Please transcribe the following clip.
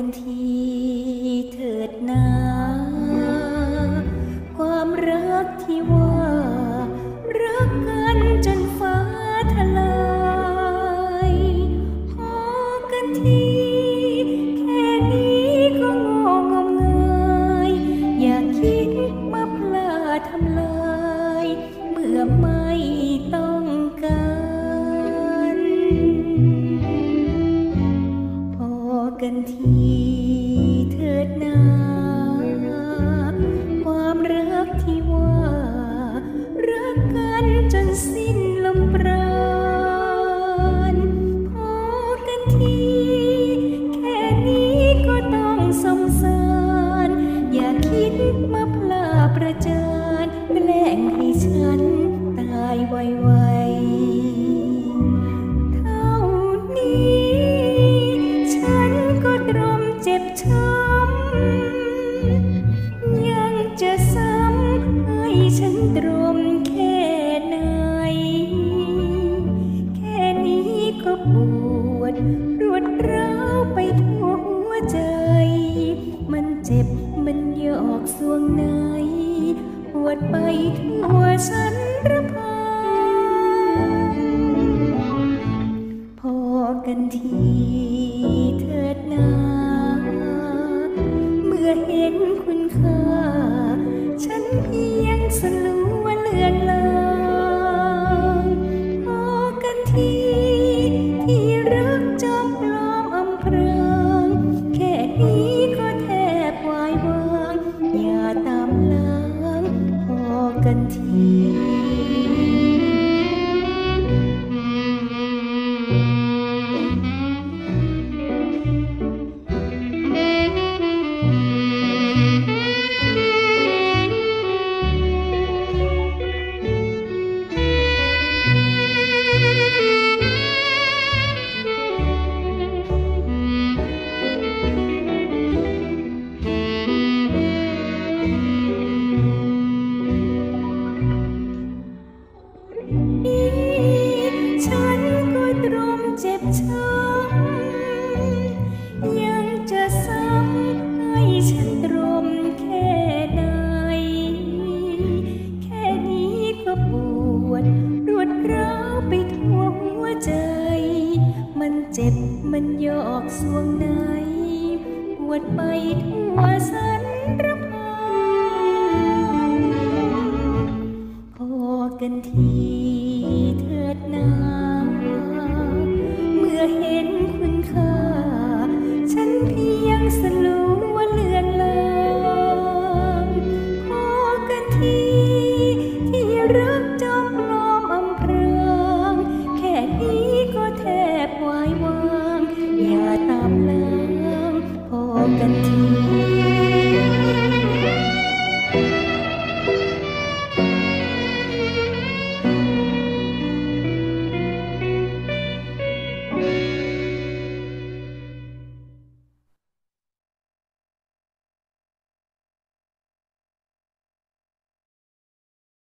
กันทีเถิดนาความรักที่ว่า รักกันจนฟ้าทลายพอกันทีแค่นี้ก็งงงมงายอย่าคิดมาพลาดทำลายเมื่อไม่ต้องการ อกั ปวด รวดร้าวไปทั่วหัวใจ มันเจ็บมันหยอกสวงในปวดไปทั่วฉันระพายพอกันทีเถิดนา เมื่อเห็นคุณค่า ฉันเพีย ใจ มันเจ็บมันยอกสวงในปวดไปทั่วสันรพาพอกันทีเถิดนาเมื่อเห็นคุณค่า ฉันเพียงสลั 更听